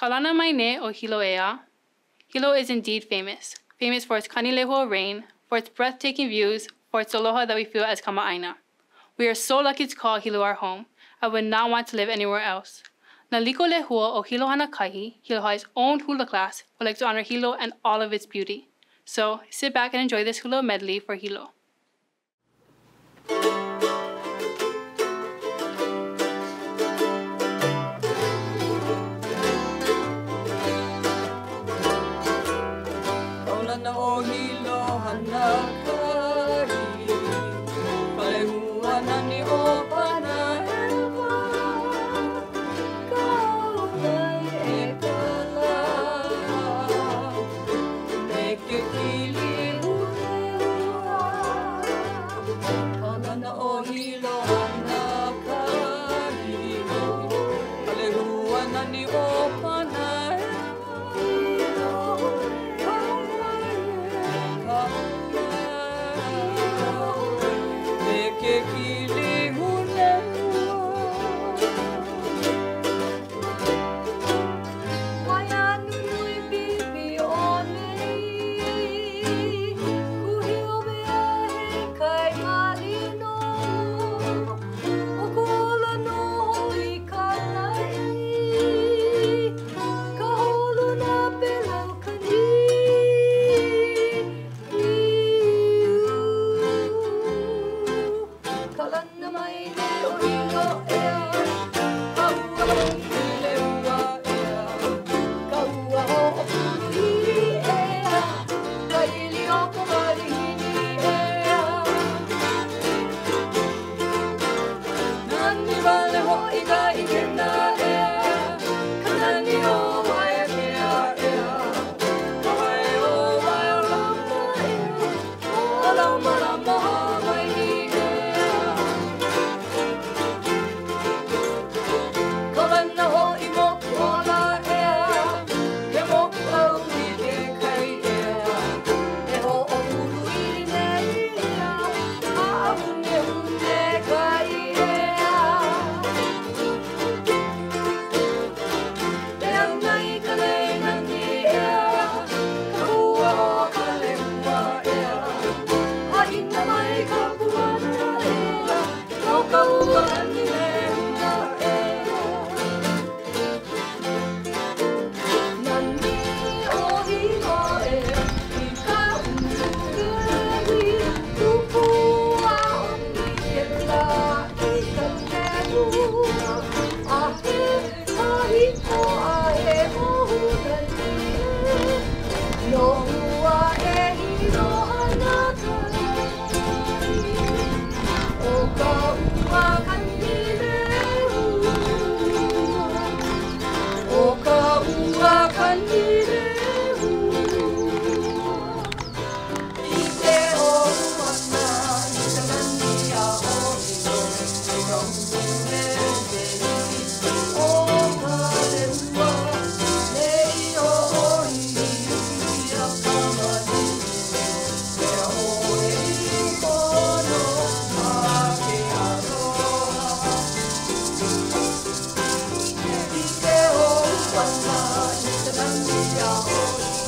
Kalana Maine o Hilo ea. Hilo is indeed famous, famous for its kanilehua rain, for its breathtaking views, for its aloha that we feel as kama'aina. We are so lucky to call Hilo our home. I would not want to live anywhere else. Nā Liko Lehua o Hilo Hanakahi, Hilo High's own hula class, would like to honor Hilo and all of its beauty. So sit back and enjoy this hula medley for Hilo. the bus is gone.